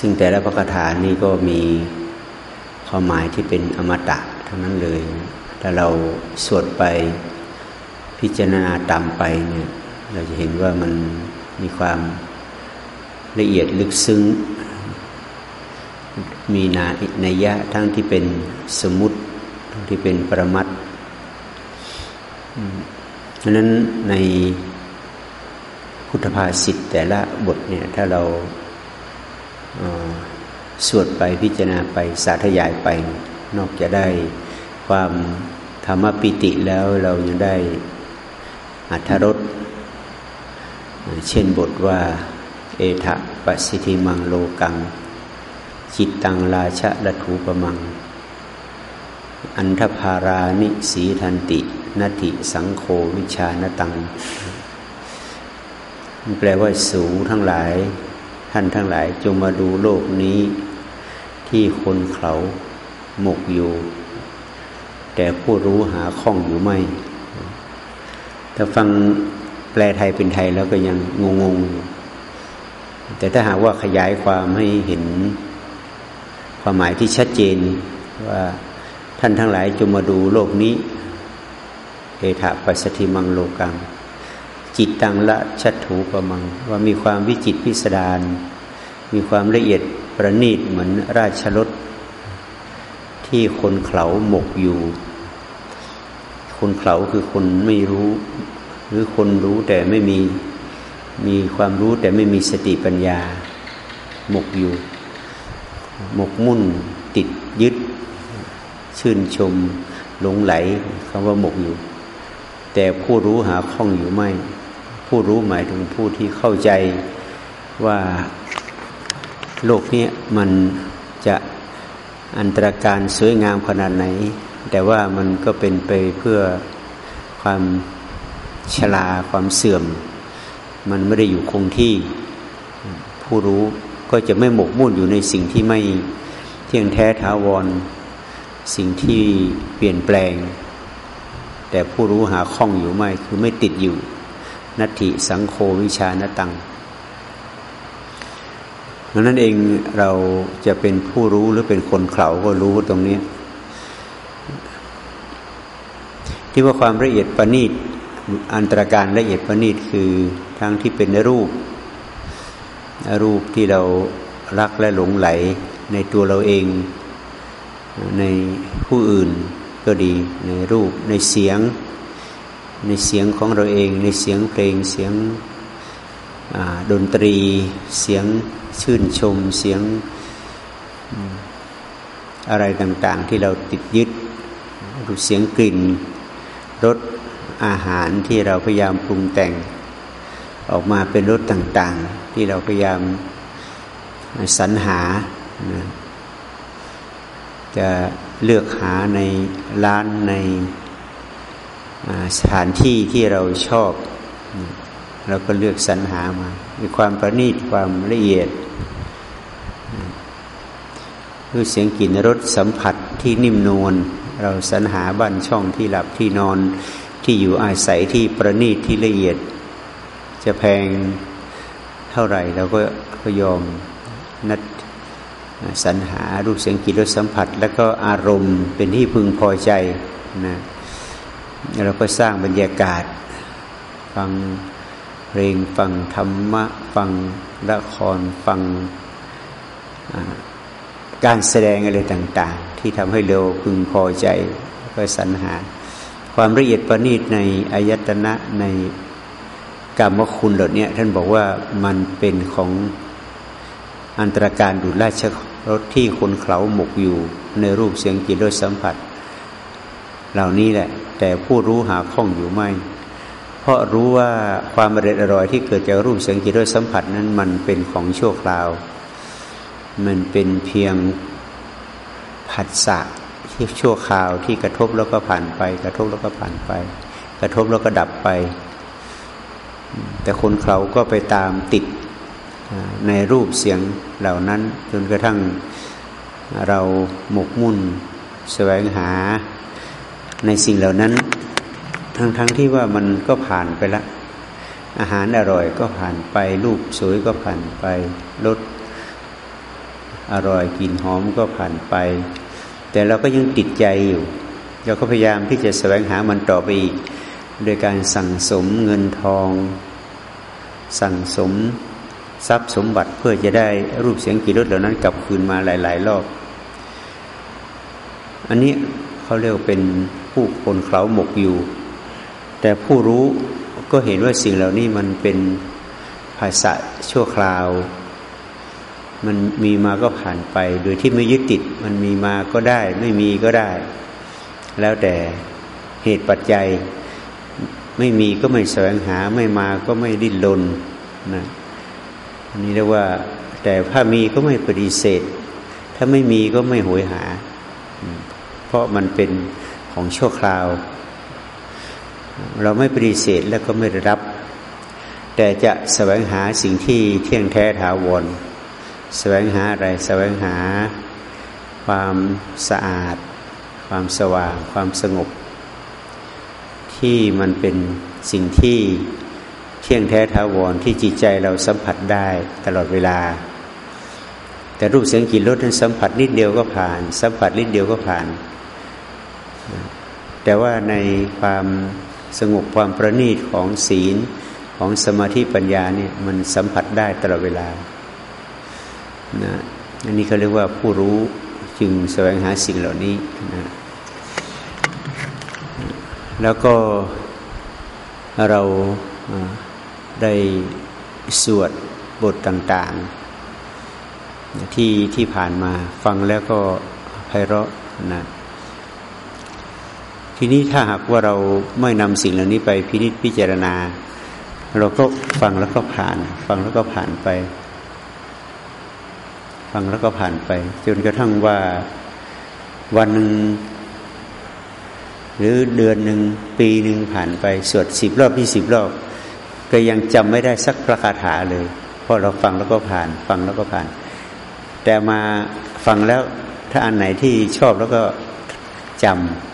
ซึ่งแต่ละพระคาถานี้ก็มีความหมายที่เป็นอมตะทั้งนั้นเลยถ้าเราสวดไปพิจารณาตามไปเนี่ยเราจะเห็นว่ามันมีความละเอียดลึกซึ้ง มีนาในยะทั้งที่เป็นสมุติทั้งที่เป็นประมัดเพราะนั้นในพุทธภาษิตแต่ละบทเนี่ยถ้าเรา สวดไปพิจารณาไปสาธยายไป นอกจากได้ความธรรมปิติแล้วเรายังได้อัธรสเช่นบทว่า เอทะปสิธิมังโลกัง จิตตังราชะละถูปมัง อันทภารานิสีทันตินติสังโฆวิชานตังมันแปลว่าสูงทั้งหลาย ท่านทั้งหลายจงมาดูโลกนี้ ที่คนเขาหมกอยู่ แต่ผู้รู้หาข้องอยู่ไม่ถ้าฟังแปลไทยเป็นไทยแล้วก็ยังงงงแต่ถ้าหากว่าขยายความให้เห็นความหมายที่ชัดเจนว่าท่านทั้งหลายจงมาดูโลกนี้เอถาปัสสติมังโลกัง จิตตังละชัตถูปมัง ว่ามีความวิจิตพิสดารมีความละเอียดประณีตเหมือนราชรถที่คนเขาหมกอยู่ คนเขาคือคนไม่รู้ หรือคนรู้แต่ไม่มีมีความรู้แต่ไม่มีสติปัญญา หมกอยู่ หมกมุ่นติดยึด ชื่นชมหลงไหลคำว่าหมกอยู่ แต่ผู้รู้หาข้องอยู่ไม่ ผู้รู้หมายถึงผู้ที่เข้าใจว่าโลกนี้มันจะอันตรการสวยงามขนาดไหน แต่ว่ามันก็เป็นไปเพื่อความชราความเสื่อม มันไม่ได้อยู่คงที่ ผู้รู้ก็จะไม่หมกมุ่นอยู่ในสิ่งที่ไม่เที่ยงแท้ท้าวร สิ่งที่เปลี่ยนแปลง แต่ผู้รู้หาข้องอยู่ไม่คือไม่ติดอยู่ นัตถิสังโฆวิชานตังดังนั้นเองเราจะเป็นผู้รู้หรือเป็นคนเขาก็รู้ตรงนี้ ที่ว่าความละเอียดประณีตอันตรการละเอียดประณีตคือทั้งที่เป็นรูป รูปที่เรารักและหลงไหลในตัวเราเอง ในผู้อื่นก็ดีในรูปในเสียง ในเสียงของเราเอง ในเสียงเพลงเสียงดนตรี เสียงชื่นชม เสียงอะไรต่าง ๆ ที่เราติดยึดรูเสียงกลิ่นรสอาหารที่เราพยายามปรุงแต่ง ออกมาเป็นรสต่าง ๆ ที่เราพยายามสรรหา จะเลือกหาในร้านใน สถานที่ที่เราชอบ เราก็เลือกสรรหามา มีความประณีตความละเอียดด้วยเสียงกลิ่นรสสัมผัสที่นิ่มนวลเราสรรหาบ้านช่องที่หลับที่นอนที่อยู่อาศัยที่ประณีตที่ละเอียด จะแพงเท่าไหร่เราก็ก็ยอมนัดสรรหารูปเสียงกลิ่นรสสัมผัส แล้วก็อารมณ์เป็นที่พึงพอใจนะ เราก็สร้างบรรยากาศ ฟังเพลงฟังธรรมะ ฟังละครฟังการแสดงอะไรต่าง ๆ ที่ทำให้เราพึงพอใจก็สรรหา ความละเอียดประณีตในอายตนะในกรรมคุณเหล่านี้ท่านบอกว่ามันเป็นของอันตรการดุราชรถที่คนเขาหมกอยู่ในรูปเสียงกลิ่นรสสัมผัส เหล่านี้แหละ แต่ผู้รู้หาข้องอยู่ไม่ เพราะรู้ว่าความอร่อยอร่อยที่เกิดจากรูปเสียงกลิ่นรสสัมผัสนั้นมันเป็นของชั่วคราว มันเป็นเพียงผัสสะที่ชั่วคราวที่กระทบแล้วก็ผ่านไป กระทบแล้วก็ผ่านไป กระทบแล้วก็ดับไป แต่คนเขาก็ไปตามติดในรูปเสียงเหล่านั้น จนกระทั่งเราหมกมุ่นแสวงหา ในสิ่งเหล่านั้น ทั้งๆทที่ว่ามันก็ผ่านไปละอาหารอร่อยก็ผ่านไปรูปสวยก็ผ่านไปรสอร่อยกลิ่นหอมก็ผ่านไป แต่เราก็ยังติดใจอยู่ เราก็พยายามที่จะแสวงหามันต่อไปอีก โดยการสั่งสมเงินทอง สั่งสมทรัพย์สมบัติเพื่อจะได้รูปเสียงกลิ่นรสเหล่านั้นกลับคืนมาหลาย ๆ รอบ อันนี้เขาเรียกเป็น ผู้คนเขาหมกอยู่ แต่ผู้รู้ก็เห็นว่าสิ่งเหล่านี้มันเป็นภาษาชั่วคราว มันมีมาก็ผ่านไป โดยที่ไม่ยึดติด มันมีมาก็ได้ ไม่มีก็ได้ แล้วแต่เหตุปัจจัย ไม่มีก็ไม่แสวงหา ไม่มาก็ไม่ดิ้นรนนะอันนี้เรียกว่า แต่ถ้ามีก็ไม่ปฏิเสธ ถ้าไม่มีก็ไม่หวยหา เพราะมันเป็น ของชั่วคราว เราไม่ปฏิเสธแล้วก็ไม่ได้รับ แต่จะแสวงหาสิ่งที่เที่ยงแท้ถาวรแสวงหาอะไรแสวงหา ความสะอาด ความสว่าง ความสงบ ที่มันเป็นสิ่งที่เที่ยงแท้ถาวรที่จิตใจเราสัมผัสได้ตลอดเวลา แต่รูปเสียงกลิ่นรสนั้นสัมผัสนิดเดียวก็ผ่าน สัมผัสนิดเดียวก็ผ่าน แต่ว่าในความสงบความประณีตของศีลของสมาธิปัญญาเนี่ยมันสัมผัสได้ตลอดเวลานะอันนี้เขาเรียกว่าผู้รู้จึงแสวงหาสิ่งเหล่านี้นะแล้วก็เราได้สวดบทต่างๆ ที่ที่ผ่านมาฟังแล้วก็ไพเราะนะ ทีนี้ถ้าหากว่าเราไม่นำสิ่งเหล่านี้ไปพินิจพิจารณา เราก็ฟังแล้วก็ผ่าน ฟังแล้วก็ผ่านไป ฟังแล้วก็ผ่านไป จนกระทั่งว่าวันหนึ่งหรือเดือนหนึ่งปีหนึ่งผ่านไป สวดสิบรอบที่สิบรอบ ก็ยังจำไม่ได้สักพระคาถาเลย เพราะเราฟังแล้วก็ผ่าน ฟังแล้วก็ผ่าน แต่มาฟังแล้วถ้าอันไหนที่ชอบแล้วก็จำ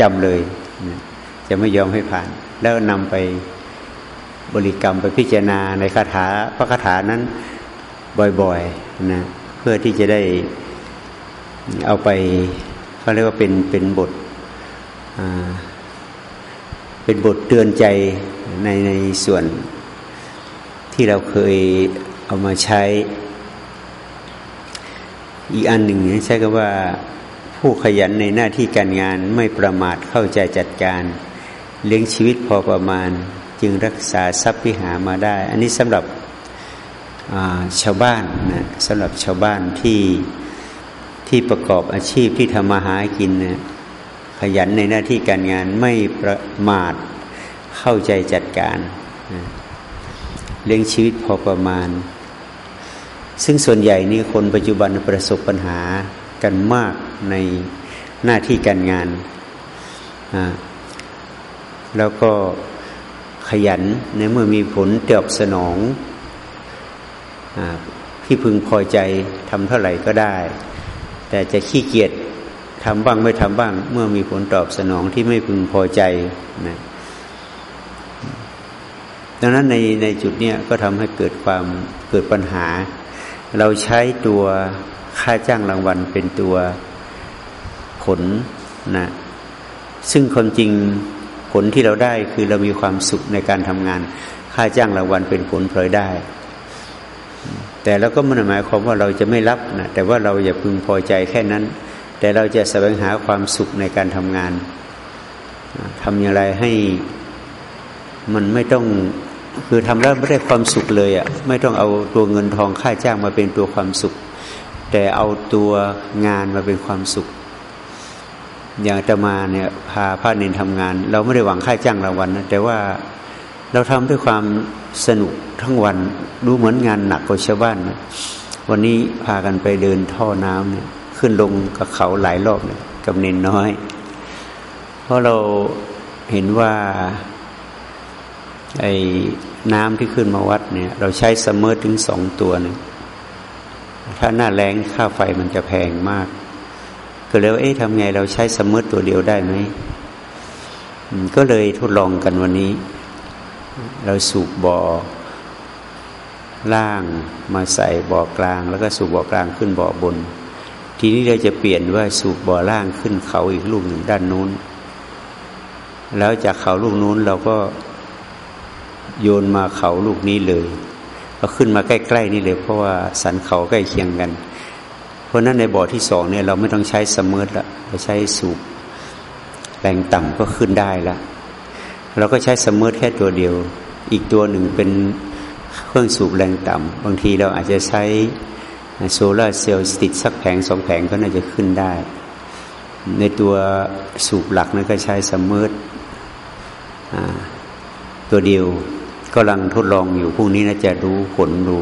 จำเลย จะไม่ยอมให้ผ่าน แล้วนำไปบริกรรมไปพิจารณาในคาถาพระคาถานั้นบ่อยๆนะเพื่อที่จะได้เอาไปเขาเรียกว่าเป็นเป็นบทเป็นบทเตือนใจในในส่วนที่เราเคยเอามาใช้อีกอันหนึ่งใช้คำว่า ผู้ขยันในหน้าที่การงานไม่ประมาทเข้าใจจัดการ เลี้ยงชีวิตพอประมาณ จึงรักษาทรัพย์พิหามาได้ อันนี้สำหรับชาวบ้านนะสำหรับชาวบ้านที่ที่ประกอบอาชีพที่ทำมาหากินนะขยันในหน้าที่การงานไม่ประมาทเข้าใจจัดการเลี้ยงชีวิตพอประมาณ ซึ่งส่วนใหญ่นี่คนปัจจุบันประสบปัญหา กันมากในหน้าที่การงาน แล้วก็ขยันในเมื่อมีผลตอบสนองที่พึงพอใจทำเท่าไหร่ก็ได้ แต่จะขี้เกียจทำบ้างไม่ทำบ้าง เมื่อมีผลตอบสนองที่ไม่พึงพอใจนะดังนั้นในในจุดนี้ก็ทำให้เกิดความเกิดปัญหา เราใช้ตัว ค่าจ้างรางวัลเป็นตัวผลนะซึ่งความจริงผลที่เราได้คือเรามีความสุขในการทำงาน ค่าจ้างรางวัลเป็นผลพลอยได้ แต่เราก็ไม่ได้หมายความว่าเราจะไม่รับนะแต่ว่าเราอย่าพึงพอใจแค่นั้น แต่เราจะแสวงหาความสุขในการทำงานทำอย่างไรให้มันไม่ต้องคือทำแล้วไม่ได้ความสุขเลยอะ่ะไม่ต้องเอาตัวเงินทองค่าจ้างมาเป็นตัวความสุข แต่เอาตัวงานมาเป็นความสุข อย่างจะมาเนี่ยพาพระเนนทำงาน เราไม่ได้หวังค่าจ้างรางวัลนะแต่ว่าเราทำด้วยความสนุกทั้งวันดูเหมือนงานหนักกว่าชาวบ้านนะวันนี้พากันไปเดินท่อน้ำเนี่ยขึ้นลงกับเขาหลายรอบเนี่ยกับเนนน้อย เพราะเราเห็นว่าไอ้น้ำที่ขึ้นมาวัดเนี่ย เราใช้สมมร์ถึงสองตัวนึง ถ้าหน้าแรงค่าไฟมันจะแพงมาก ก็เลยว่าเอ๊ะทำไงเราใช้สมมร์ตัวเดียวได้ไหมก็เลยทดลองกันวันนี้ เราสูบบ่อล่างมาใส่บ่อกลาง แล้วก็สูบบ่อกลางขึ้นบ่อบน ทีนี้เราจะเปลี่ยนว่าสูบบ่อล่างขึ้นเขาอีกลูกหนึ่งด้านนู้น แล้วจากเขาลูกนู้นเราก็โยนมาเขาลูกนี้เลย ก็ขึ้นมาใกล้ๆนี่เลยเพราะว่าสันเขาใกล้เคียงกัน เพราะนั้นในบ่อที่สองเนี่ยเราไม่ต้องใช้ submerse ละเราใช้สูบแรงต่ำก็ขึ้นได้ละเราก็ใช้ submerse แค่ตัวเดียว อีกตัวหนึ่งเป็นเครื่องสูบแรงต่ำบางทีเราอาจจะใช้โซลาเซลล์ติดสักแผงสองแผงก็น่าจะขึ้นได้ ในตัวสูบหลักนั้นก็ใช้ submerse ตัวเดียว กำลังทดลองอยู่พรุ่งนี้น่าจะรู้ผลดู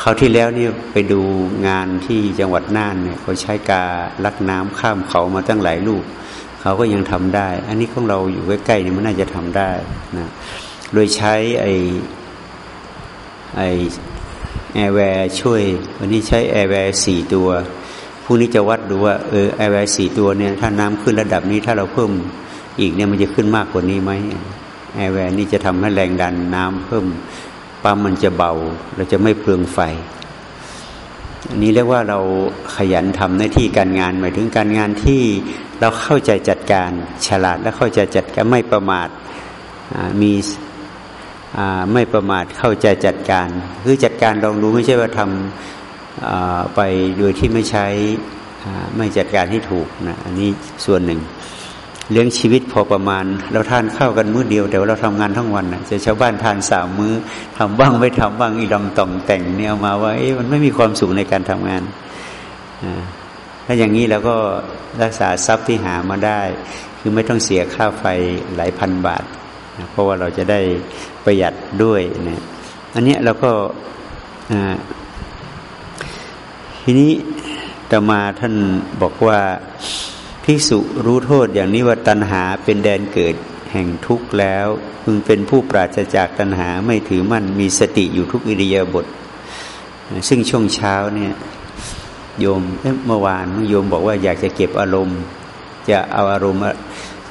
คราวที่แล้วนี่ไปดูงานที่จังหวัดน่านเนี่ยเขาใช้กาลักน้ำข้ามเขามาตั้งหลายลูกเขาก็ยังทำได้ อันนี้ของเราอยู่ใกล้ๆนี่มันน่าจะทำได้นะโดยใช้ไอไอแอร์แวร์ช่วย วันนี้ใช้แอร์แวร์สี่ตัวพรุ่งนี้จะวัดดูว่าเออแอร์แวร์สี่ตัวเนี่ยถ้าน้ำขึ้นระดับนี้ถ้าเราเพิ่มอีกเนี่ยมันจะขึ้นมากกว่านี้ไหม แอร์แวร์นี่จะทำให้แรงดันน้ำเพิ่มปั๊มมันจะเบา เราจะไม่เปลืองไฟ อันนี้เรียกว่าเราขยันทำหน้าที่การงานหมายถึงการงานที่เราเข้าใจจัดการฉลาดและเข้าใจจัดการไม่ประมาทมีไม่ประมาทเข้าใจจัดการ คือจัดการลองดูไม่ใช่ว่าทำไปโดยที่ไม่ใช้ไม่จัดการที่ถูกนะอันนี้ส่วนหนึ่ง เลี้ยงชีวิตพอประมาณ เราทานข้าวกันมื้อเดียว แต่ว่าเราทำงานทั้งวันจะชาวบ้านทานสามมื้อทำบ้างไม่ทำบ้างอีดองต่องแต่งเนี่ยมาว่าเอ๊ยมันไม่มีความสุขในการทำงานถ้าอย่างนี้เราก็รักษาทรัพย์ที่หามาได้ คือไม่ต้องเสียค่าไฟหลายพันบาทนะเพราะว่าเราจะได้ประหยัดด้วยนะอันนี้เราก็ทีนี้ต่อมาท่านบอกว่า ภิกษุรู้โทษอย่างนี้ว่าตัณหาเป็นแดนเกิดแห่งทุกข์แล้วพึงเป็นผู้ปราศจากตัณหาไม่ถือมั่นมีสติอยู่ทุกอิริยาบถซึ่งช่วงเช้าเนี่ยโยมเมื่อวานโยมบอกว่าอยากจะเก็บอารมณ์ จะเอาอารมณ์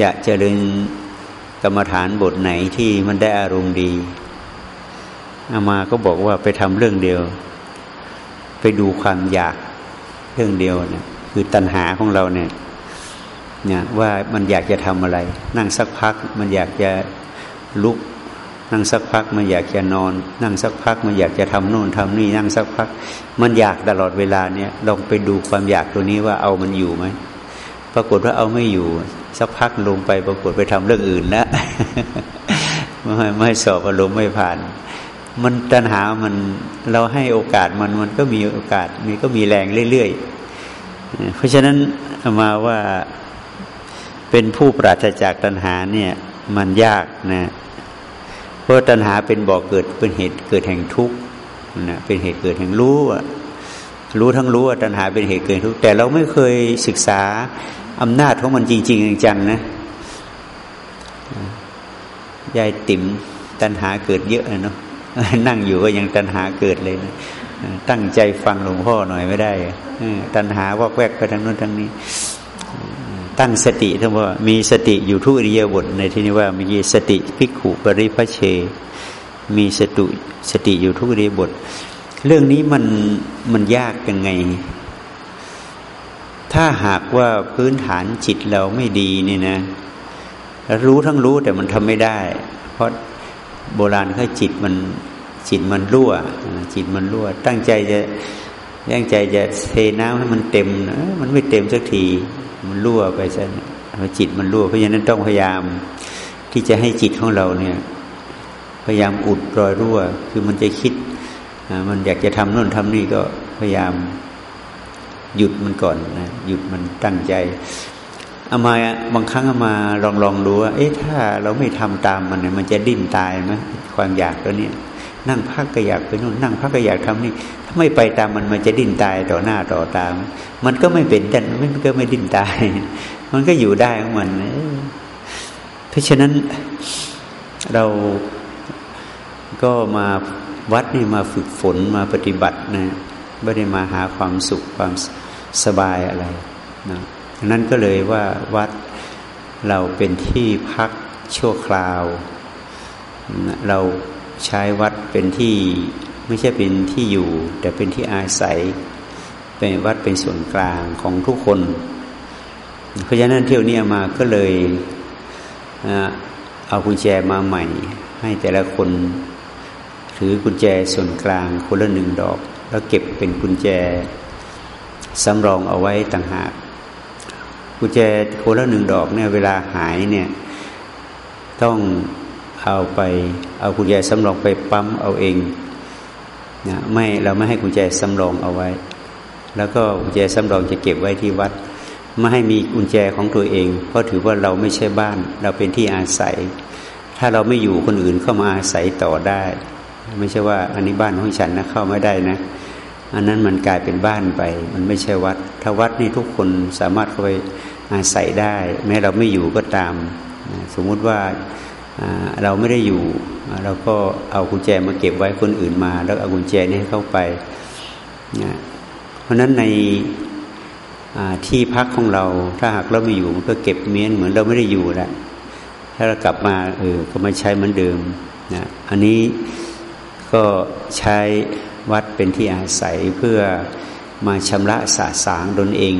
จะเจริญกรรมฐานบทไหนที่มันได้อารมณ์ดีอามาก็บอกว่าไปทำเรื่องเดียว ไปดูความอยากเรื่องเดียวเนี่ยคือตัณหาของเราเนี่ย เนี่ยว่ามันอยากจะทำอะไร นั่งสักพัก มันอยากจะลุก นั่งสักพัก มันอยากจะนอน นั่งสักพัก มันอยากจะทำโน่นทำนี่ นั่งสักพัก มันอยากตลอดเวลาเนี่ยลองไปดูความอยากตัวนี้ว่าเอามันอยู่ไหมปรากฏว่าเอาไม่อยู่ สักพักลงไปปรากฏไปทำเรื่องอื่นแล้วไม่ไม่สอบอารมณ์ไม่ผ่าน มันตัณหามันเราให้โอกาสมันมันก็มีโอกาสมีก็มีแรงเรื่อยๆเพราะฉะนั้นมาว่า เป็นผู้ปราศจากตัณหาเนี่ยมันยากนะเพราะตัณหาเป็นบ่อกเกิดเป็นเหตุเกิดแห่งทุกข์นะเป็นเหตุเกิดแห่งรู้รู้ทั้งรู้ว่าตัณหาเป็นเหตุเกิดทุกข์แต่เราไม่เคยศึกษาอำนาจของมันจริง ๆ จังๆนะยายติ๋มตัณหาเกิดเยอะเนาะนั่งอยู่ก็ยังตัณหาเกิดเลยนะตั้งใจฟังหลวงพ่อหน่อยไม่ได้ตัณหาวอกแวกไปทางโน้นทางนี้ ตั้งสติทั้งว่ามีสติอยู่ทุกอริยบทในที่นี้ว่ามีสติพิกขุปริพเช มีสตุสติอยู่ทุกอริยบทเรื่องนี้มันมันยากยังไง ถ้าหากว่าพื้นฐานจิตเราไม่ดีนี่นะ รู้ทั้งรู้แต่มันทำไม่ได้ เพราะโบราณเขาจิตมันจิตมันรั่ว จิตมันรั่ว ตั้งใจจะ ตั้งใจจะเทน้ำให้มันเต็มนะมันไม่เต็มสักที มันรั่วไปซะจิตมันรั่ว เพราะฉะนั้นต้องพยายามที่จะให้จิตของเราเนี่ย พยายามอุดรอยรั่ว คือมันจะคิดมันอยากจะทำโน่นทำนี่ก็พยายามหยุดมันก่อนนะหยุดมันตั้งใจเอามาบางครั้งเอามาลองลองดูว่าเอ๊ะถ้าเราไม่ทำตามมันเนี่ยมันจะดิ้นตายไหมความอยากตัวเนี้ย นั่งพักก็อยากไปนู่นนั่งพักก็อยากทำนี่ถ้าไม่ไปตามมันมันจะดิ้นตายต่อหน้าต่อตาม มันก็ไม่เป็นแต่มันก็ไม่ดิ้นตาย มันก็อยู่ได้ของมันเพราะฉะนั้นเราก็มาวัดนี่มาฝึกฝนมาปฏิบัตินะไม่ได้มาหาความสุขความสบายอะไรนะนั้นก็เลยว่าวัดเราเป็นที่พักชั่วคราว เรา ใช้วัดเป็นที่ไม่ใช่เป็นที่อยู่ แต่เป็นที่อาศัย เป็นวัดเป็นส่วนกลางของทุกคน เพราะฉะนั้นเที่ยวนี้มาก็เลยเอากุญแจมาใหม่ ให้แต่ละคนถือกุญแจส่วนกลางคนละหนึ่งดอก แล้วเก็บเป็นกุญแจสำรองเอาไว้ต่างหากกุญแจคนละหนึ่งดอกเนี่ยเวลาหายเนี่ยต้อง เอาไปเอากุญแจสำรองไปปั๊มเอาเองนะไม่เราไม่ให้กุญแจสำรองเอาไว้ แล้วก็กุญแจสำรองจะเก็บไว้ที่วัด ไม่ให้มีกุญแจของตัวเอง เพราะถือว่าเราไม่ใช่บ้าน เราเป็นที่อาศัย ถ้าเราไม่อยู่คนอื่นเข้ามาอาศัยต่อได้ ไม่ใช่ว่าอันนี้บ้านของฉันนะเข้าไม่ได้นะ อันนั้นมันกลายเป็นบ้านไป มันไม่ใช่วัด ถ้าวัดนี่ทุกคนสามารถเข้าไปอาศัยได้ แม้เราไม่อยู่ก็ตาม สมมุติว่า เราไม่ได้อยู่เราก็เอากุญแจมาเก็บไว้คนอื่นมา แล้วเอากุญแจนี้เข้าไปนะเพราะนั้นในที่พักของเราถ้าหากเราไม่อยู่มันก็เก็บเมียนเหมือนเราไม่ได้อยู่แหล้วถ้าเรากลับมาเออก็มาใช้เหมือนเดิมนะอันนี้ก็ใช้วัดเป็นที่อาศัยเพื่อมาชำระสาสางตนเอง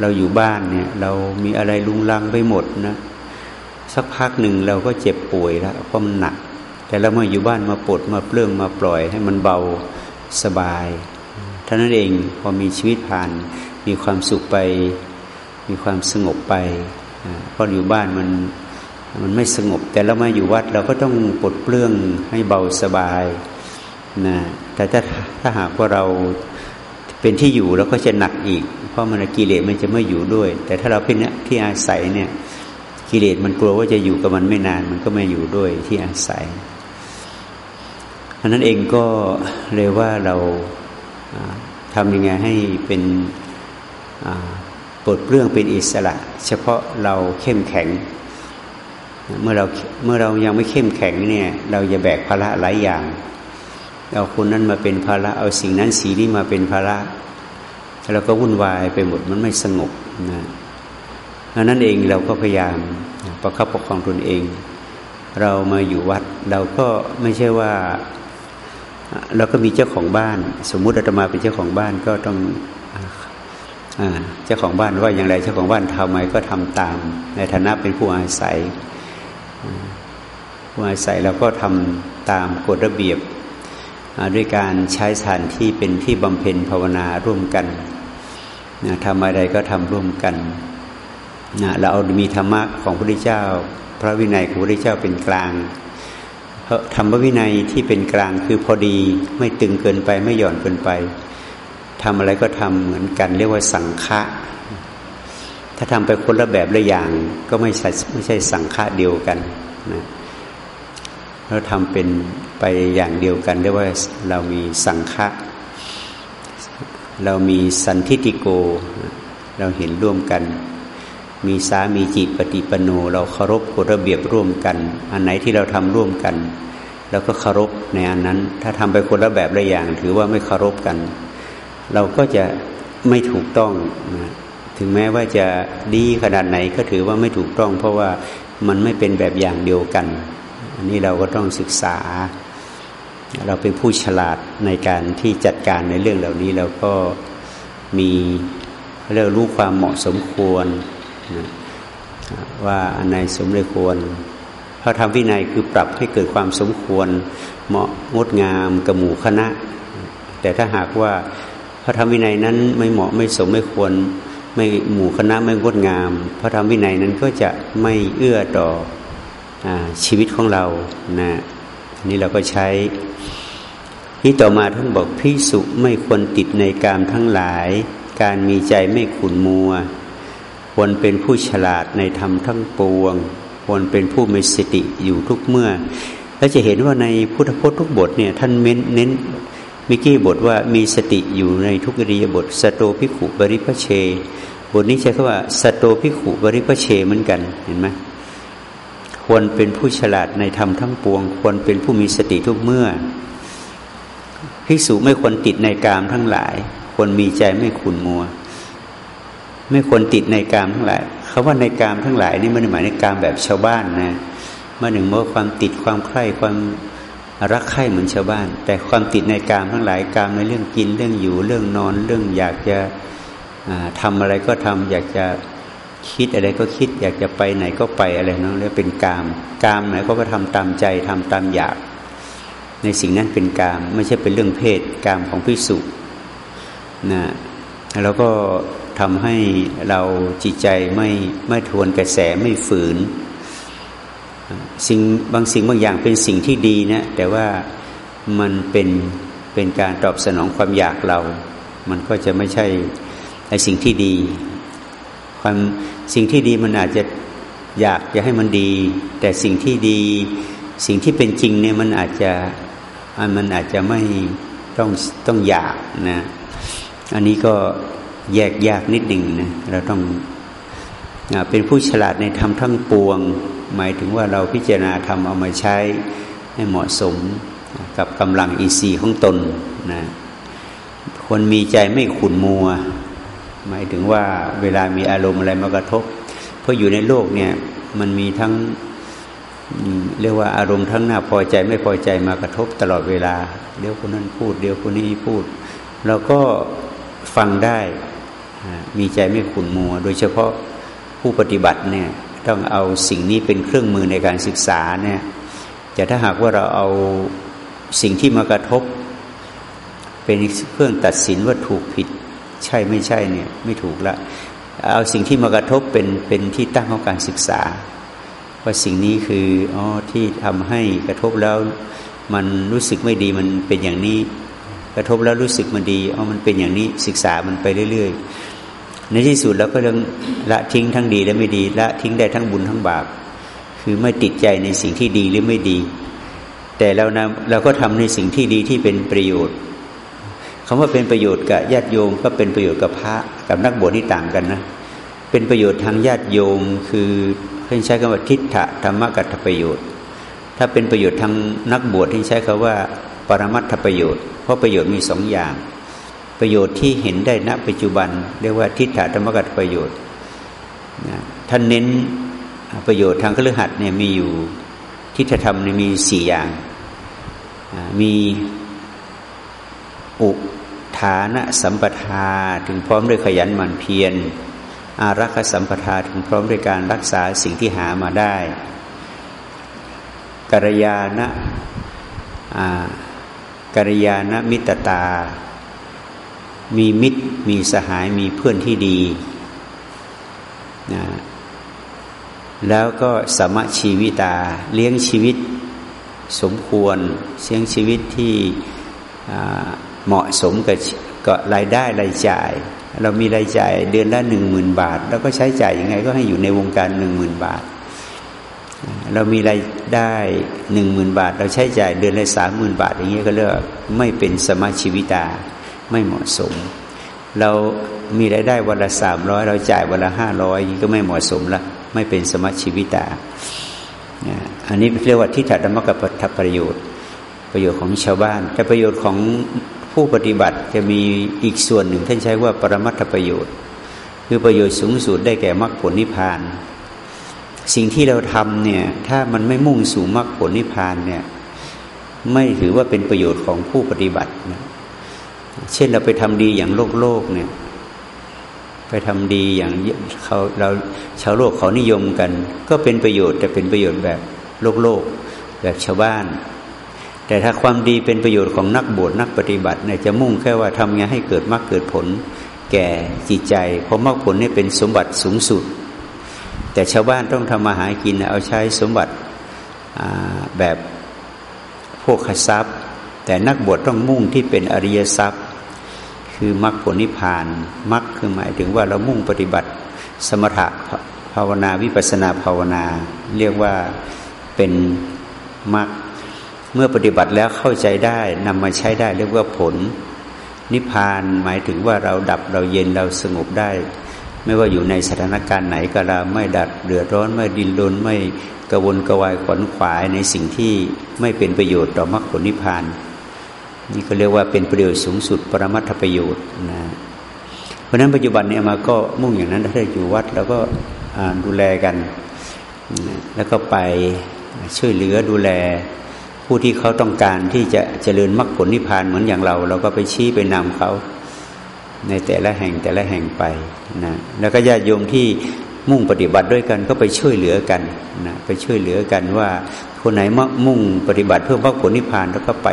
เราอยู่บ้านเนี่ย เรามีอะไรลุงลังไปหมดนะ สักพักหนึ่งเราก็เจ็บป่วยแล้วเพราะมันหนัก แต่เราเมื่ออยู่บ้านมาปลดมาเปลื้องมาปล่อยให้มันเบาสบายท่านั้นเองพอมีชีวิตผ่าน มีความสุขไป มีความสงบไปเพราะอยู่บ้านมันมันไม่สงบ แต่เรามาอยู่วัดเราก็ต้องปลดเปลื้องให้เบาสบายนะแต่ถ้าถ้าหากว่าเราเป็นที่อยู่เราก็จะหนักอีก เพราะมันกิเลสมันจะไม่อยู่ด้วย แต่ถ้าเราเป็นที่อาศัยเนี่ย กิเลสมันกลัวว่าจะอยู่กับมันไม่นาน มันก็ไม่อยู่ด้วยที่อาศัยอันนั้นเองก็เลยว่าเราทำยังไงให้เป็นปลดเรื่องเป็นอิสระ เฉพาะเราเข้มแข็ง เมื่อเราเมื่อเรายังไม่เข้มแข็งเนี่ย เราจะแบกภาระหลายอย่างเอาคนนั้นมาเป็นภาระเอาสิ่งนั้นสีนี้มาเป็นภาระเราก็วุ่นวายไปหมดมันไม่สงบนะ ดังนั้นเองเราก็พยายามประคับประคองตนเอง เรามาอยู่วัดเราก็ไม่ใช่ว่า เราก็มีเจ้าของบ้าน สมมุติอาตมาเป็นเจ้าของบ้านก็ต้องเจ้าของบ้านว่าอย่างไรเจ้าของบ้านทำไมก็ทำตาม ในฐานะเป็นผู้อาศัยผู้อาศัยเราก็ทำตามกฎระเบียบด้วยการใช้สถานที่เป็นที่บำเพ็ญภาวนาร่วมกันทำอะไรก็ทำร่วมกัน เราเอามีธรรมะของพระพุทธเจ้า พระวินัยของพระพุทธเจ้าเป็นกลางเพราะธรรมวินัยที่เป็นกลางคือพอดีไม่ตึงเกินไปไม่หย่อนเกินไปทำอะไรก็ทำเหมือนกัน เรียกว่าสังฆะถ้าทำไปคนละแบบละอย่างก็ไม่ใช่ไม่ใช่สังฆะเดียวกันนะเราทำเป็นไปอย่างเดียวกันเรียกว่าเรามีสังฆะเรามีสันทิติโก เราเห็นร่วมกัน มีสามีจิตปฏิปโน เราเคารพกฎระเบียบร่วมกัน อันไหนที่เราทำร่วมกัน เราก็เคารพในอันนั้น ถ้าทำไปคนละแบบละอย่าง ถือว่าไม่เคารพกัน เราก็จะไม่ถูกต้องนะถึงแม้ว่าจะดีขนาดไหนก็ถือว่าไม่ถูกต้อง เพราะว่ามันไม่เป็นแบบอย่างเดียวกัน อันนี้เราก็ต้องศึกษา เราเป็นผู้ฉลาดในการที่จัดการในเรื่องเหล่านี้เราก็มีเรื่องรู้ความเหมาะสมควร นะว่าอันไหนสมเลยควรพระธรรมวินัยคือปรับให้เกิดความสมควรเหมาะงดงามกับหมู่คณะ แต่ถ้าหากว่าพระธรรมวินัยนั้นไม่เหมาะไม่สมไม่ควรไม่หมู่คณะไม่งดงาม พระธรรมวินัยนั้นก็จะไม่เอื้อต่อชีวิตของเรานะนี่เราก็ใช้ที่ต่อมาท่านบอกพิสุไม่ควรติดในการทั้งหลาย การมีใจไม่ขุนมัว ควรเป็นผู้ฉลาดในธรรมทั้งปวง ควรเป็นผู้มีสติอยู่ทุกเมื่อ แล้วจะเห็นว่าในพุทธพจน์ทุกบทเนี่ยท่านเน้นเน้นมิกี้บทว่ามีสติอยู่ในทุกอริยบทสโตพิขุบริพเช บทนี้ใช้คำว่าสโตพิขุบริพเชเหมือนกันเห็นไหมควรเป็นผู้ฉลาดในธรรมทั้งปวง ควรเป็นผู้มีสติทุกเมื่อภิกษุไม่ควรติดในกามทั้งหลาย ควรมีใจไม่ขุนมัว ไม่ควรติดในกามทั้งหลายคาว่าในกามทั้งหลายนี่ม่ได้หมายในกามแบบชาวบ้านนะมาหนึ่งเมื่อความติดความใคร่ความรักใคร่เหมือนชาวบ้าน แต่ความติดในกามทั้งหลายกามในเรื่องกินเรื่องอยู่เรื่องนอน เรื่องอยากจะทำอะไรก็ทำอยากจะคิดอะไรก็คิด อยากจะไปไหนก็ไปอะไรนั่นเรียกเป็นกาม กามไหนก็ก็ทำตามใจทำตามอยาก ในสิ่งนั้นเป็นกาม ไม่ใช่เป็นเรื่องเพศกามของพิสุนะแล้วก็ ทำให้เราจิตใจไม่ไม่ทวนกระแสไม่ฝืน สิ่งบางสิ่งบางอย่างเป็นสิ่งที่ดีนะ แต่ว่ามันเป็นเป็นการตอบสนองความอยากเรา มันก็จะไม่ใช่ไอสิ่งที่ดี ความสิ่งที่ดีมันอาจจะอยากจะให้มันดี แต่สิ่งที่ดี สิ่งที่เป็นจริงเนี่ยมันอาจจะมันอาจจะไม่ต้องต้องอยากนะ อันนี้ก็ แยกยากนิดหนึ่งนะเราต้องเป็นผู้ฉลาดในธรรมทั้งปวง หมายถึงว่าเราพิจารณาทำเอามาใช้ให้เหมาะสมกับกำลังอีซีของตนนะคนมีใจไม่ขุนมัว หมายถึงว่าเวลามีอารมณ์อะไรมากระทบ เพราะอยู่ในโลกเนี่ยมันมีทั้งเรียกว่าอารมณ์ทั้งหน้าพอใจไม่พอใจมากระทบตลอดเวลา เดี๋ยวคนนั้นพูด เดี๋ยวคนนี้พูด เราก็ฟังได้ มีใจไม่ขุนมัว โดยเฉพาะผู้ปฏิบัติเนี่ยต้องเอาสิ่งนี้เป็นเครื่องมือในการศึกษาเนี่ยแต่ถ้าหากว่าเราเอาสิ่งที่มากระทบ เป็นเครื่องตัดสินว่าถูกผิด ใช่ไม่ใช่เนี่ยไม่ถูกละเอาสิ่งที่มากระทบเป็นเป็นที่ตั้งของการศึกษา ว่าสิ่งนี้คืออ๋อที่ทำให้กระทบแล้วมันรู้สึกไม่ดีมันเป็นอย่างนี้ กระทบแล้วรู้สึกมันดีอ๋อมันเป็นอย่างนี้ศึกษามันไปเรื่อย ๆ ในที่สุดเราก็ต้องละทิ้งทั้งดีและไม่ดีละทิ้งได้ทั้งบุญทั้งบาป คือไม่ติดใจในสิ่งที่ดีหรือไม่ดี แต่เรานะเราก็ทำในสิ่งที่ดีที่เป็นประโยชน์คำว่าเป็นประโยชน์กับญาติโยมก็เป็นประโยชน์กับพระกับนักบวชนี่ต่างกันนะเป็นประโยชน์ทางญาติโยมคือเพื่อใช้คำว่าทิฏฐธรรมกัตถประโยชน์ ถ้าเป็นประโยชน์ทางนักบวชที่ใช้คำว่าปรมัตถประโยชน์ เพราะประโยชน์มีสองอย่าง ประโยชน์ที่เห็นได้ณปัจจุบัน เรียกว่าทิฏฐธรรมกัตประโยชน์ท่านเน้นประโยชน์ทางคฤหัสถ์เนี่ยมีอยู่ทิฏฐธรรมเนี่ยมีสี่อย่างมีอุฐานะสัมปทาถึงพร้อมด้วยขยันหมั่นเพียรอารักษสัมปทาถึงพร้อมด้วยการรักษาสิ่งที่หามาได้กัลยาณกัลยาณมิตรตา มีมิตร มีสหายมีเพื่อนที่ดีนะแล้วก็สมะชีวิตา เลี้ยงชีวิตสมควรเลี้ยงชีวิตที่เหมาะสมกับกับรายได้รายจ่าย เรามีรายจ่ายเดือนละหนึ่งหมื่นบาท แล้วก็ใช้จ่ายยังไงก็ให้อยู่ในวงการหนึ่งหมื่นบาท เรามีรายได้หนึ่งหมื่นบาท เราใช้จ่ายเดือนละสามหมื่นบาทอย่างเงี้ยก็เรียกไม่เป็นสมาชีวิตา ไม่เหมาะสม เรามีรายได้วันละสามร้อยเราจ่ายวันละห้าร้อยก็ไม่เหมาะสมละไม่เป็นสมาชีวิตาอันนี้เรียกว่าทิฏฐธรรมกับประโยชน์ ประโยชน์ของชาวบ้าน แต่ประโยชน์ของผู้ปฏิบัติจะมีอีกส่วนหนึ่งท่านใช้ว่าปรมัตถประโยชน์ คือประโยชน์สูงสุดได้แก่มรรคผลนิพพาน สิ่งที่เราทำเนี่ยถ้ามันไม่มุ่งสู่มรรคผลนิพพานเนี่ยไม่ถือว่าเป็นประโยชน์ของผู้ปฏิบัตินะ เช่นเราไปทำดีอย่างโลกโลกเนี่ย ไปทำดีอย่างเขาเราชาวโลกเขานิยมกัน ก็เป็นประโยชน์แต่เป็นประโยชน์แบบโลกโลกแบบชาวบ้าน แต่ถ้าความดีเป็นประโยชน์ของนักบวชนักปฏิบัติเนี่ยจะมุ่งแค่ว่าทำไงให้เกิดมรรคเกิดผล แก่จิตใจ เพราะมรรคผลนี่เป็นสมบัติสูงสุด แต่ชาวบ้านต้องทำมาหากินเอาใช้สมบัติแบบพวกขทรัพย์ แต่นักบวชต้องมุ่งที่เป็นอริยทรัพย์ คือมรรคผลนิพพานมรรคคือหมายถึงว่าเรามุ่งปฏิบัติสมถะภาวนาวิปัสนาภาวนา เรียกว่าเป็นมรรคเมื่อปฏิบัติแล้วเข้าใจได้นำมาใช้ได้เรียกว่าผล นิพพานหมายถึงว่าเราดับเราเย็นเราสงบได้ ไม่ว่าอยู่ในสถานการณ์ไหนก็เราไม่ดัดเดือดร้อนไม่ดินรนไม่กระวนกระวายขวนขวายในสิ่งที่ไม่เป็นประโยชน์ต่อมรรคผลนิพพาน นี่ก็เรียกว่าเป็นประโยชน์สูงสุด ปรมัตถประโยชน์นะเพราะนั้นปัจจุบันเนี่ยมาก็มุ่งอย่างนั้นถ้าอยู่วัดแล้วก็ดูแลกันแล้วก็ไปช่วยเหลือดูแล ผู้ที่เขาต้องการที่จะเจริญมรรคผลนิพพานเหมือนอย่างเรา เราก็ไปชี้ไปนำเขาในแต่ละแห่งแต่ละแห่งไปนะแล้วก็ญาติโยมที่มุ่งปฏิบัติด้วยกันก็ไปช่วยเหลือกันนะไปช่วยเหลือกันว่าคนไหนมุ่งปฏิบัติเพื่อมรรคผลนิพพานแล้วก็ไป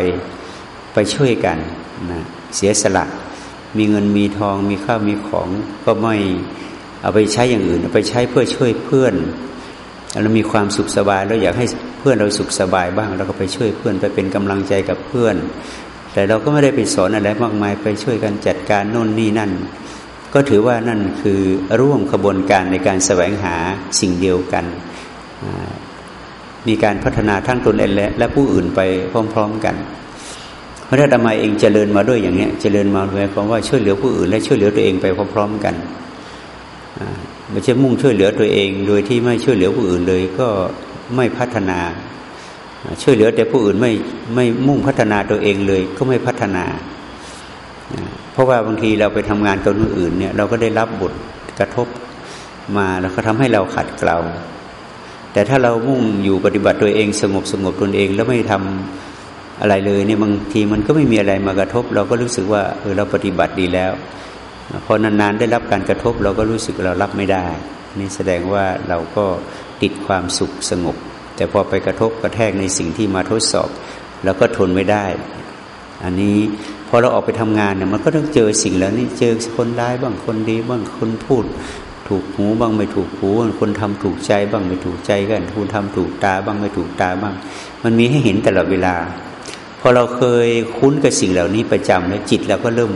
ไปช่วยกันนะเสียสละ มีเงินมีทองมีข้าวมีของ ก็ไม่เอาไปใช้อย่างอื่นเอาไปใช้เพื่อช่วยเพื่อนเรามีความสุขสบายเราอยากให้เพื่อนเราสุขสบายบ้าง เราก็ไปช่วยเพื่อนไปเป็นกำลังใจกับเพื่อน แต่เราก็ไม่ได้ไปสอนอะไรมากมายไปช่วยกันจัดการโน่นนี่นั่น ก็ถือว่านั่นคือร่วมขบวนการในการแสวงหาสิ่งเดียวกัน มีการพัฒนาทั้งตนเองและผู้อื่นไปพร้อม ๆกัน ราะถ้าทำไมเองเจริญมาด้วยอย่างนี้เจริญมาด้วยความว่าช่วยเหลือผู้อื่น และช่วยเหลือตัวเองไปพร้อมๆกันไม่ใช่มุ่งช่วยเหลือตัวเอง โดยที่ไม่ช่วยเหลือผู้อื่นเลยก็ไม่พัฒนา ช่วยเหลือแต่ผู้อื่นไม่ไม่มุ่งพัฒนาตัวเองเลยก็ไม่พัฒนา เพราะว่าบางทีเราไปทำงานกับคนอื่นเนี่ยเราก็ได้รับบทกระทบมาแล้วก็ทำให้เราขัดเกลาแต่ถ้าเรามุ่งอยู่ปฏิบัติตัวเองสงบสงบตนเองแล้วไม่ทำ อะไรเลยเนี่ยบางทีมันก็ไม่มีอะไรมากระทบ เราก็รู้สึกว่าเออเราปฏิบัติดีแล้วพอนานๆได้รับการกระทบ เราก็รู้สึกเรารับไม่ได้ นี่แสดงว่าเราก็ติดความสุขสงบ แต่พอไปกระทบกระแทกในสิ่งที่มาทดสอบเราก็ทนไม่ได้ อันนี้พอเราออกไปทำงานเนี่ยมันก็ต้องเจอสิ่งแล้วนี่เจอคนร้ายบ้างคนดีบ้างคนพูด ถูกหูบ้างไม่ถูกหูคนทำถูกใจบ้างไม่ถูกใจกันคุณทำถูกตาบ้างไม่ถูกตาบ้าง มันมีให้เห็นตลอดเวลา พอเราเคยคุ้นกับสิ่งเหล่านี้ประจำแล้วจิตเราก็เริ่ม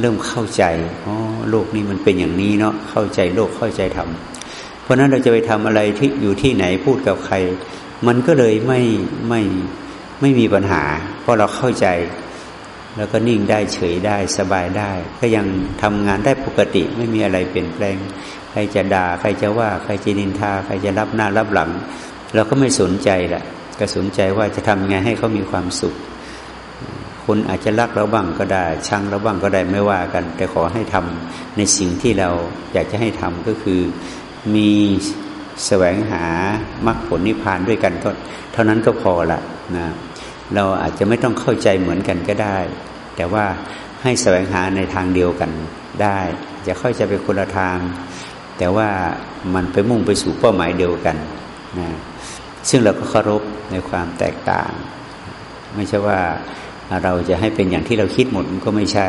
เริ่มเข้าใจอ๋อโลกนี้มันเป็นอย่างนี้เนาะเข้าใจโลกเข้าใจธรรมเพราะนั้นเราจะไปทำอะไรที่อยู่ที่ไหนพูดกับใคร มันก็เลยไม่ไม่ไม่มีปัญหา เพราะเราเข้าใจ แล้วก็นิ่งได้เฉยได้สบายได้ ก็ยังทำงานได้ปกติไม่มีอะไรเปลี่ยนแปลง ใครจะด่าใครจะว่า ใครจะนินทา ใครจะรับหน้ารับหลัง เราก็ไม่สนใจแหละ ก็สนใจว่าจะทำยังไงให้เขามีความสุข คนอาจจะรักเราบ้างก็ได้ชังเราบ้างก็ได้ไม่ว่ากัน แต่ขอให้ทำในสิ่งที่เราอยากจะให้ทำก็คือมีแสวงหามรรคผลนิพพานด้วยกันก็เท่านั้นก็พอละนะเราอาจจะไม่ต้องเข้าใจเหมือนกันก็ได้ แต่ว่าให้แสวงหาในทางเดียวกันได้ จะเข้าใจไปคนละทาง แต่ว่ามันไปมุ่งไปสู่เป้าหมายเดียวกันนะ ซึ่งเราก็เคารพในความแตกต่าง ไม่ใช่ว่าเราจะให้เป็นอย่างที่เราคิดหมดมันก็ไม่ใช่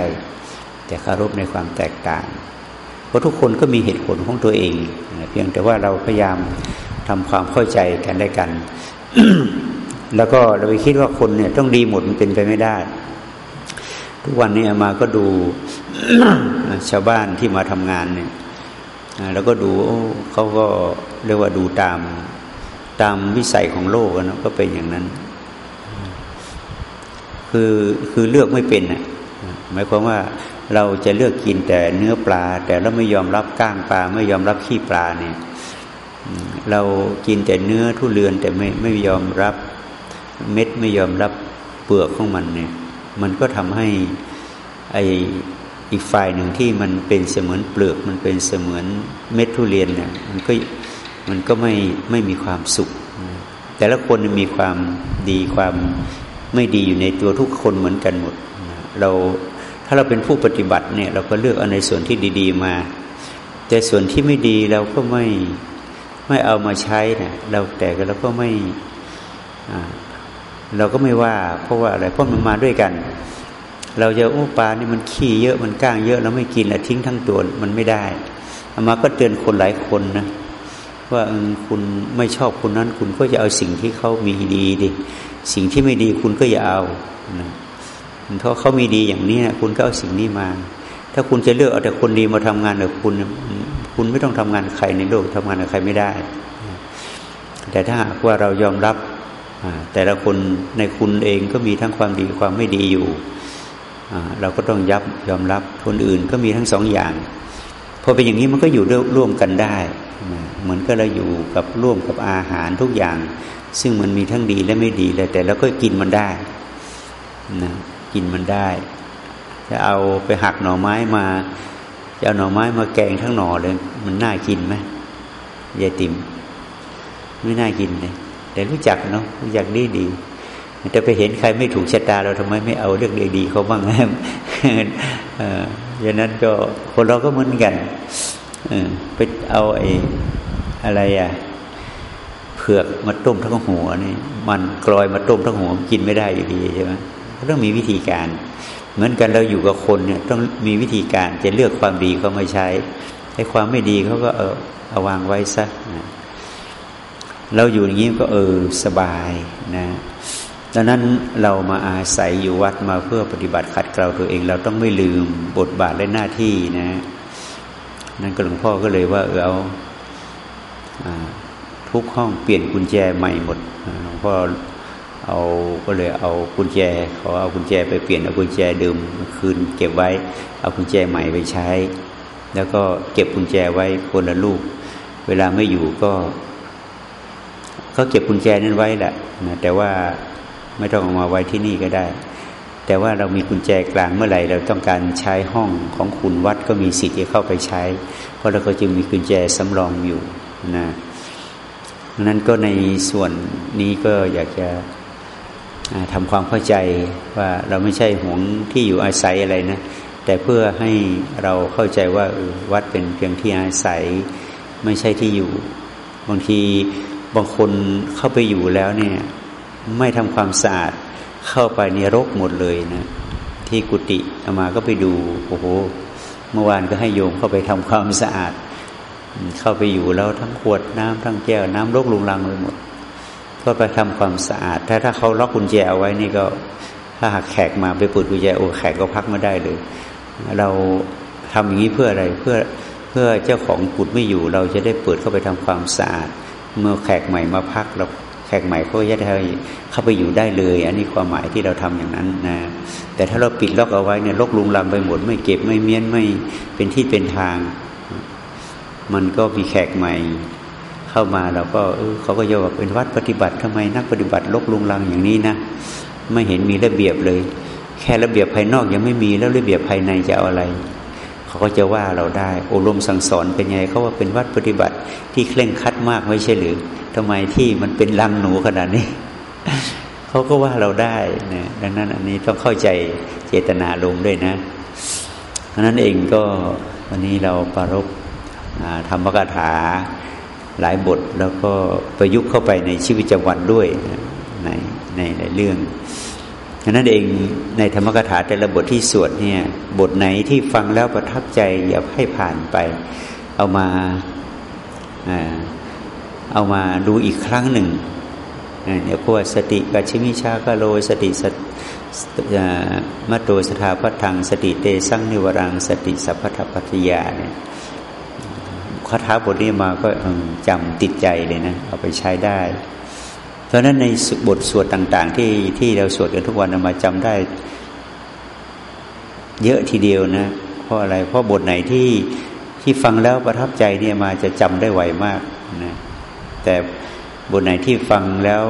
แต่คารพในความแตกต่าง เพราะทุกคนก็มีเหตุผลของตัวเอง เพียงแต่ว่าเราพยายามทำความเข้าใจกันได้กัน แล้วก็เราไปคิดว่าคนเนี่ยต้องดีหมดมันเป็นไปไม่ได้ ทุกวันนี้มาก็ดูชาวบ้านที่มาทำงานเนี่ยแล้วก็ดูเขาก็เรียกว่าดูตาม ตามวิสัยของโลกนะก็เป็นอย่างนั้น คือคือเลือกไม่เป็นอะหมายความว่าเราจะเลือกกินแต่เนื้อปลา แต่เราไม่ยอมรับก้างปลา ไม่ยอมรับขี้ปลาเนี่ย เรากินแต่เนื้อทุเรียนแต่ไม่ไม่ยอมรับเม็ดไม่ยอมรับเปลือกของมันเนี่ย มันก็ทำให้ไออีกฝ่ายหนึ่งที่มันเป็นเสมือนเปลือกมันเป็นเสมือนเม็ดทุเรียนเนี่ย มันก็ มันก็ไม่ไม่มีความสุข แต่ละคนมีความดีความไม่ดีอยู่ในตัวทุกคนเหมือนกันหมด เราถ้าเราเป็นผู้ปฏิบัติเนี่ย เราก็เลือกเอาในส่วนที่ดี ๆ มา แต่ส่วนที่ไม่ดีเราก็ไม่ไม่เอามาใช้นะเราแต่เราก็ไม่เราก็ไม่ว่า เพราะว่าอะไรเพราะมันมาด้วยกัน เราจะโอ้ปลานี่มันขี้เยอะมันก้างเยอะเราไม่กินแล้วทิ้งทั้งตัวมันไม่ได้อามาก็เตือนคนหลายคนนะ ว่าคุณไม่ชอบคนนั้น คุณก็จะเอาสิ่งที่เขามีดีดิสิ่งที่ไม่ดีคุณก็อย่าเอานะเพราะเขามีดีอย่างนี้นะคุณก็เอาสิ่งนี้มา ถ้าคุณจะเลือกเอาแต่คนดีมาทำงานกับคุณ คุณไม่ต้องทำงานใครในโลกทำงานกับใครไม่ได้ แต่ถ้าหากว่าเรายอมรับแต่ละคนในคุณเองก็มีทั้งความดีความไม่ดีอยู่เราก็ต้องยับยอมรับคนอื่นก็มีทั้งสองอย่างพอเป็นอย่างนี้มันก็อยู่ร่วมกันได้ เหมือนก็เราอยู่กับร่วมกับอาหารทุกอย่าง ซึ่งมันมีทั้งดีและไม่ดีเลยแต่เราก็กินมันได้นะกินมันได้จะเอาไปหักหน่อไม้มาจะเอาหน่อไม้มาแกงทั้งหน่อเลยมันน่ากินไหมยายติมไม่น่ากินเลยแต่รู้จักเนาะรู้จักดีดีจะไปเห็นใครไม่ถูกชะตา เราทำไมไม่เอาเรื่องดีๆเขาบ้างเออดังนั้นก็คนเราก็เหมือนกัน ไปเอาไอ้อะไรอะเผือกมาต้มทั้งหัวนี่มันกลอยมาต้มทั้งหัวกินไม่ได้อยู่ดีใช่ไหมก็ต้องมีวิธีการ เหมือนกันเราอยู่กับคนเนี่ยต้องมีวิธีการจะเลือกความดีเขาไม่ใช้ไอ้ความไม่ดีเขาก็เออเอาวางไว้ซะนะเราอยู่อย่างนี้ก็เออสบายนะดังนั้นเรามาอาศัยอยู่วัดมาเพื่อปฏิบัติขัดเกลาตัวเอง เราต้องไม่ลืมบทบาทและหน้าที่นะ นั่นก็หลวงพ่อก็เลยว่า เออเอาทุกห้องเปลี่ยนกุญแจใหม่หมดหลวงพ่อเอาก็เลยเอากุญแจเขาเอากุญแจไปเปลี่ยนเอากุญแจเดิมคืน เก็บไว้ เอากุญแจใหม่ไปใช้ แล้วก็เก็บกุญแจไว้คนละลูก เวลาไม่อยู่ก็เขาเก็บกุญแจนั้นไว้แหละนะแต่ว่าไม่ต้องเอามาไว้ที่นี่ก็ได้ แต่ว่าเรามีกุญแจกลางเมื่อไหร่เราต้องการใช้ห้องของคุณวัดก็มีสิทธิ์ที่เข้าไปใช้ เพราะเราก็จึงมีกุญแจสำรองอยู่นะนั้นก็ในส่วนนี้ก็อยากจะทำความเข้าใจว่าเราไม่ใช่หวงที่อยู่อาศัยอะไรนะ แต่เพื่อให้เราเข้าใจว่าวัดเป็นเพียงที่อาศัย ไม่ใช่ที่อยู่ บางทีบางคนเข้าไปอยู่แล้วเนี่ย ไม่ทำความสะอาด เข้าไปในรกหมดเลยนะ ที่กุฏิอามาก็ไปดูโอ้โหเมื่อวานก็ให้โยมเข้าไปทำความสะอาด เข้าไปอยู่แล้วทั้งขวดน้ำทั้งแก้วน้ำรกลุงลังไปหมด ก็ไปทำความสะอาด ถ้าถ้าเขาล็อกกุญแจเอาไว้นี่ก็ถ้าหากแขกมาไปเปิดกุญแจโอ้แขกก็พักไม่ได้เลย เราทำอย่างนี้เพื่ออะไรเพื่อเพื่อเจ้าของกุฏไม่อยู่เราจะได้เปิดเข้าไปทำความสะอาด เมื่อแขกใหม่มาพักเรา ขกใหม่เขาจะได้เข้าไปอยู่ได้เลย อันนี้ความหมายที่เราทำอย่างนั้นนะแต่ถ้าเราปิดล็อกเอาไว้เนี่ยลกลุงลังไปหมดไม่เก็บไม่เมียนไม่เป็นที่เป็นทาง มันก็มีแขกใหม่เข้ามาเราก็เออเขาก็จะบอกเป็นวัดปฏิบัติทำไมนักปฏิบัติลกลุงลังอย่างนี้นะไม่เห็นมีระเบียบเลย แค่ระเบียบภายนอกยังไม่มีแล้วระเบียบภายในจะเอาอะไรเขาก็จะว่าเราได้อบรมสั่งสอนเป็นไงเขาว่าเป็นวัดปฏิบัติที่เคร่งคัดมากไม่ใช่หรือ ทำไมที่มันเป็นรังหนูขนาดนี้ เขาก็ว่าเราได้นะดังนั้นอันนี้ต้องเข้าใจเจตนาลมด้วยนะดังนั้นเองก็วันนี้เราปรบธรรมกถาหลายบทแล้วก็ประยุกต์เข้าไปในชีวิตประจำวันด้วยในในในเรื่องดังนั้นเองในธรรมกถาแต่ละบทที่สวดเนี่ยบทไหนที่ฟังแล้วประทับใจอย่าให้ผ่านไป เอามา เอามาดูอีกครั้งหนึ่งเนี่ยพวกสติกัชิมิชากโลสติสมัตโตสถาพัทังสติเตสังนิวรังสติสัพพะปัจยาเนี่ยคาถาบทนี้มาก็จำติดใจเลยนะเอาไปใช้ได้ เพราะนั้นในบทสวดต่าง ๆ ที่ที่เราสวดกันทุกวันมาจำได้ เยอะทีเดียวนะ เพราะอะไร เพราะบทไหนที่ที่ฟังแล้วประทับใจเนี่ยมาจะจำได้ไวมากนะ แต่บทไหนที่ฟังแล้ว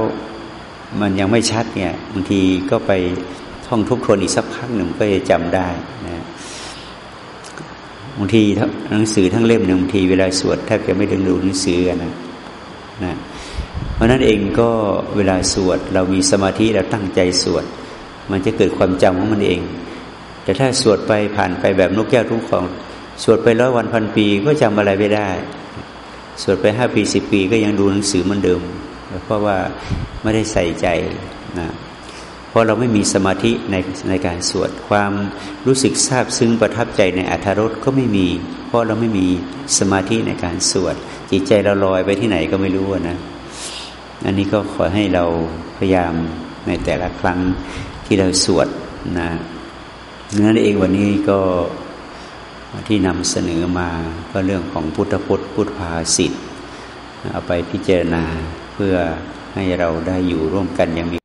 มันยังไม่ชัดเนี่ยบางทีก็ไปท่องทบทวนอีกสักพักหนึ่งก็จะจำได้นะบางทีหนังสือทั้งเล่มหนึ่งบางทีเวลาสวดแทบจะไม่ได้ดูหนังสือกันนะนะเพราะนั้นเองก็เวลาสวด เรามีสมาธิเราตั้งใจสวด มันจะเกิดความจำของมันเอง แต่ถ้าสวดไปผ่านไปแบบนกแก้วทุกของ สวดไปร้อยวันพันปีก็จำอะไรไม่ได้ สวดไปห้าปีสิบปีก็ยังดูหนังสือเหมือนเดิม เพราะว่าไม่ได้ใส่ใจนะเพราะเราไม่มีสมาธิในในการสวดความรู้สึกซาบซึ้งประทับใจในอัธรสก็ไม่มี เพราะเราไม่มีสมาธิในการสวด จิตใจเราลอยไปที่ไหนก็ไม่รู้นะอันนี้ก็ขอให้เราพยายามในแต่ละครั้งที่เราสวดนะนั้นเองวันนี้ก็ ที่นำเสนอมาก็เรื่องของพุทธพจน์พุทธภาษิตเอาไปพิจารณาเพื่อให้เราได้อยู่ร่วมกันอย่างมี